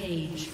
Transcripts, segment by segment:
Rampage.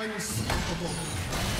愛にすること。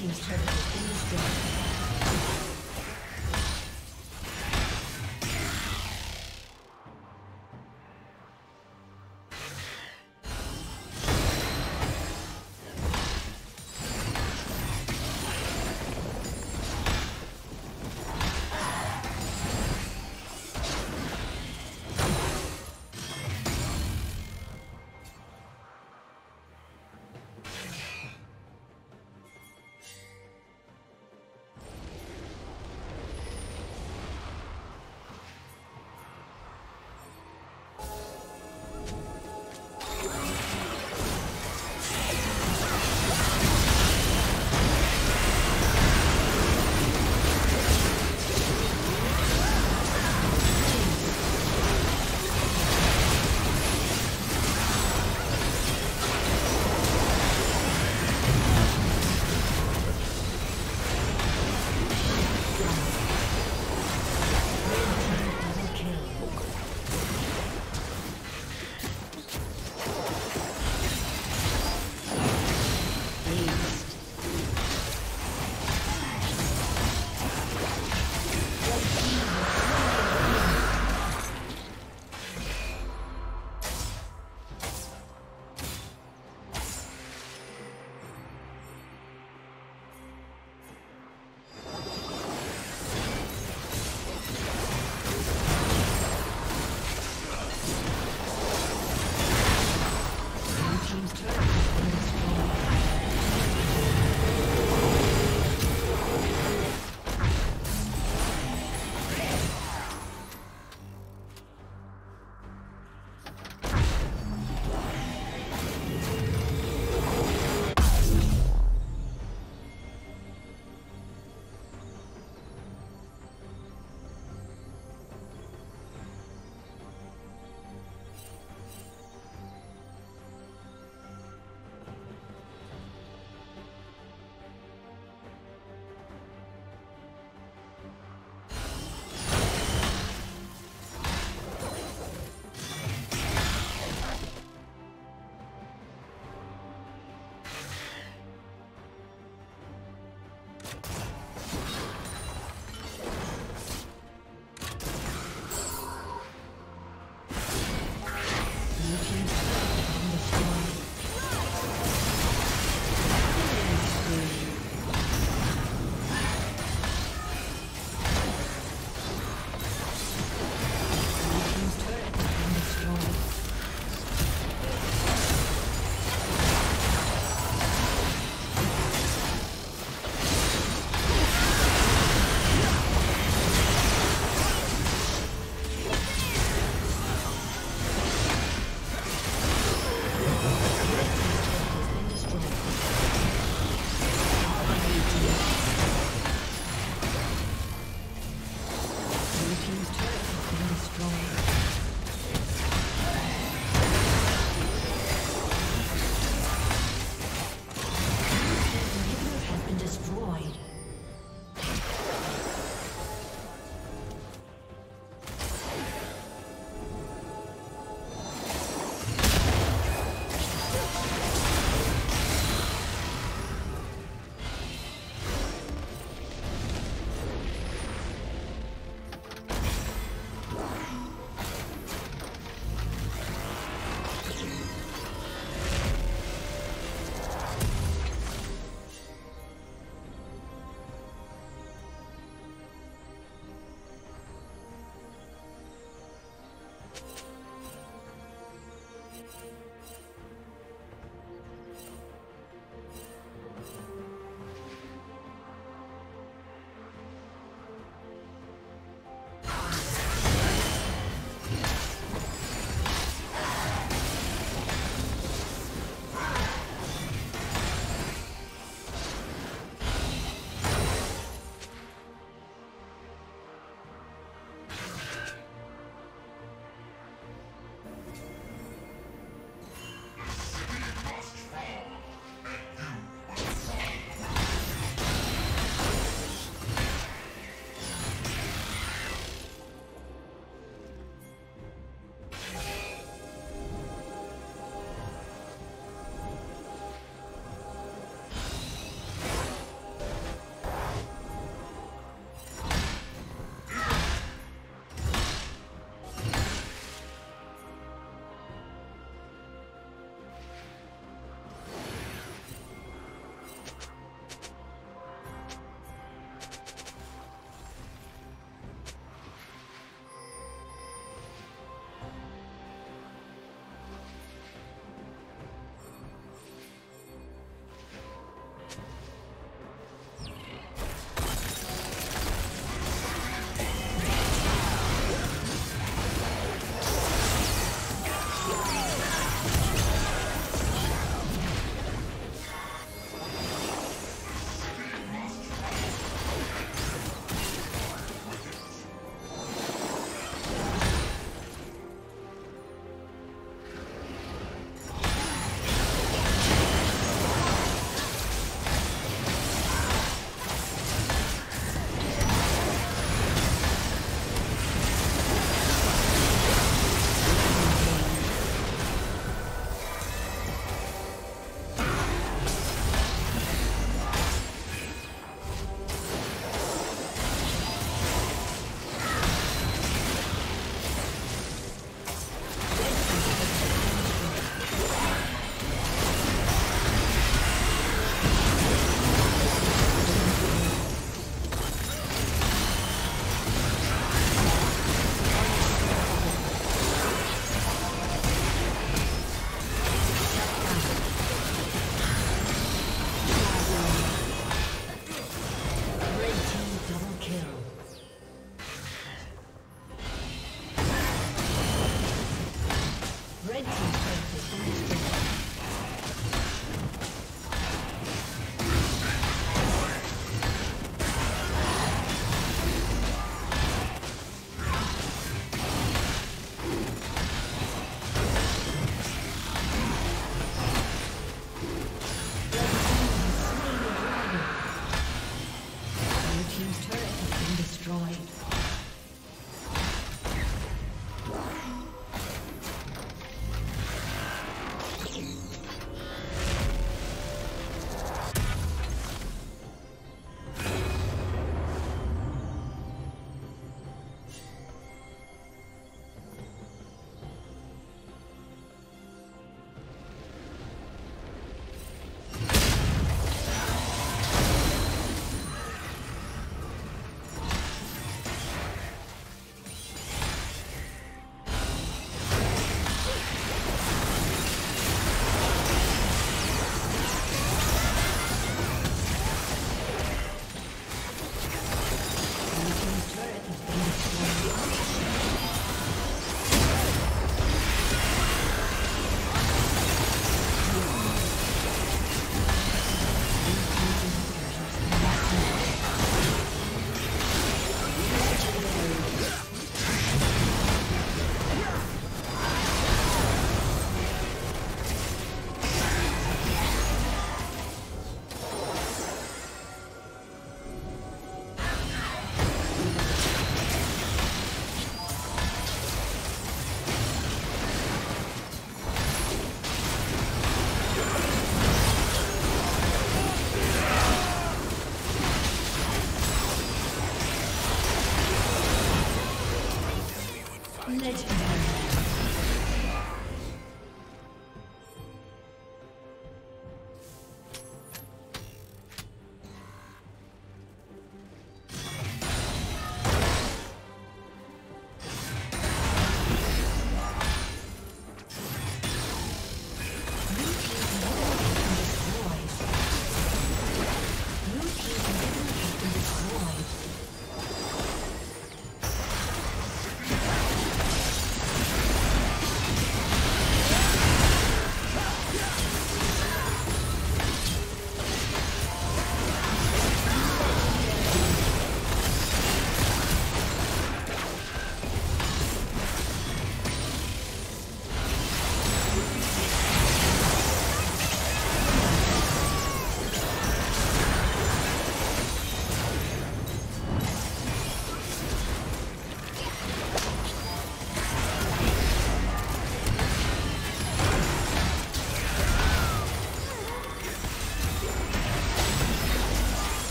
Team's turret